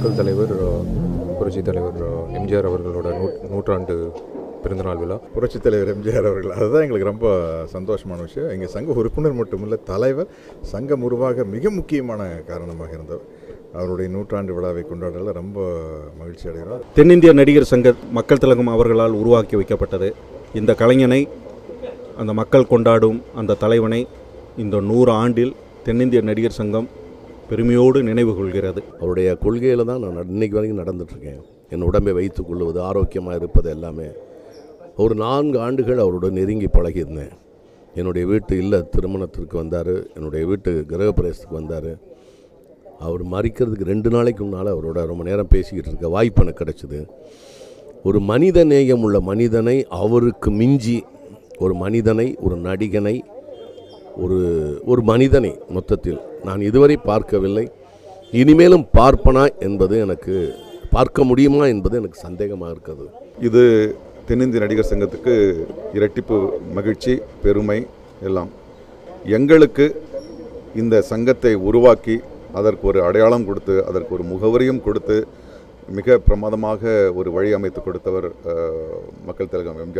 மக்கள் தலைவர் புரட்சி தலைவர் எம்ஜிஆர் அவர்களோட நூ நூற்றாண்டு பிறந்தநாள் விழா. புரட்சித் தலைவர் எம்ஜிஆர் அவர்கள் அதுதான் எங்களுக்கு ரொம்ப சந்தோஷமான விஷயம். எங்கள் சங்க உறுப்பினர் மட்டுமில்லை தலைவர் சங்கம் உருவாக மிக முக்கியமான காரணமாக இருந்தவர். அவருடைய நூற்றாண்டு விழாவை கொண்டாடல ரொம்ப மகிழ்ச்சி அடைகிறோம். தென்னிந்திய நடிகர் சங்க மக்கள் திலகம் அவர்களால் உருவாக்கி வைக்கப்பட்டது. இந்த கலைஞனை அந்த மக்கள் கொண்டாடும் அந்த தலைவனை இந்த நூறு ஆண்டில் தென்னிந்திய நடிகர் சங்கம் பெருமையோடு நினைவு கொள்கிறது. அவருடைய கொள்கையில் தான் நான் இன்னைக்கு வரைக்கும் நடந்துட்டுருக்கேன். என் உடம்பை வைத்துக் கொள்வது ஆரோக்கியமாக இருப்பது எல்லாமே. ஒரு நான்கு ஆண்டுகள் அவரோட நெருங்கி பழகியிருந்தேன். என்னுடைய வீட்டு இல்லை திருமணத்திற்கு வந்தார். என்னுடைய வீட்டு கிரகப்பிரவேசத்துக்கு வந்தார். அவர் மறிக்கிறதுக்கு ரெண்டு நாளைக்கு முன்னால் அவரோட ரொம்ப நேரம் பேசிக்கிட்டு இருக்க வாய்ப்பு எனக்கு கிடச்சிது. ஒரு மனித நேயம் உள்ள மனிதனை அவருக்கு மிஞ்சி ஒரு மனிதனை ஒரு நடிகனை ஒரு ஒரு மனிதனை மொத்தத்தில் நான் இதுவரை பார்க்கவில்லை. இனிமேலும் பார்ப்பனா என்பது எனக்கு பார்க்க முடியுமா என்பது எனக்கு சந்தேகமாக இருக்கிறது. இது தென்னிந்திய நடிகர் சங்கத்துக்கு இரட்டிப்பு மகிழ்ச்சி பெருமை எல்லாம். எங்களுக்கு இந்த சங்கத்தை உருவாக்கி அதற்கு ஒரு அடையாளம் கொடுத்து அதற்கு ஒரு முகவரியும் கொடுத்து மிக பிரமாதமாக ஒரு வழி அமைத்து கொடுத்தவர் மக்கள் திலகம் எம்ஜிஆர்